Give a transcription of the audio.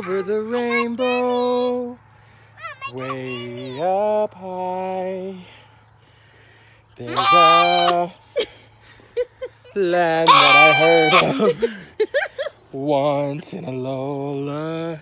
over the rainbow, way up high. There's a land that I heard of once in a lullaby.